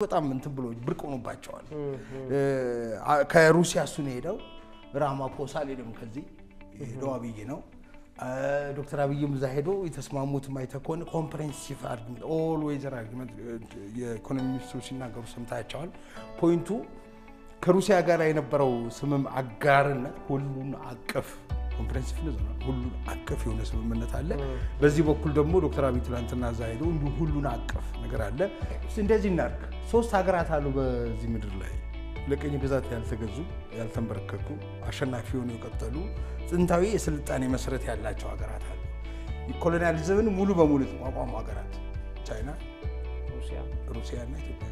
በጣም እንትን ብሎ ብርቅ ሆኖባቸዋል። ከሩሲያ እሱ ነው የሄደው። ራማፖሳ አልሄደም። ከዚህ ሄደው አብይ ነው። ዶክተር አብይም እዛ ሄዶ የተስማሙት ማይተህ ከሆነ comprehensive agreement all weather agreement የኢኮኖሚ ሚኒስትሩ ሲናገሩ ሰምታቸዋል። point ኡ ከሩሲያ ጋር የነበረው ስምም አጋርነት ሁሉን አቀፍ comprehensive ሁሉን አቀፍ የሆነ ስምምነት አለ። በዚህ በኩል ደግሞ ዶክተር አብይ ትናንትና እዛ ሄዶ እንዲሁ ሁሉን አቀፍ ነገር አለ። እንደዚህ እናድርግ። ሶስት ሀገራት አሉ በዚህ ምድር ላይ። ለቀኝ ግዛት ያልተገዙ ያልተንበረከኩ፣ አሸናፊ ሆነው የቀጠሉ ጥንታዊ የስልጣኔ መሰረት ያላቸው ሀገራት አሉ። ኮሎኒያሊዝምን ሙሉ በሙሉ የተቋቋሙ ሀገራት ቻይና፣ ሩሲያ እና ኢትዮጵያ